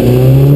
Amen.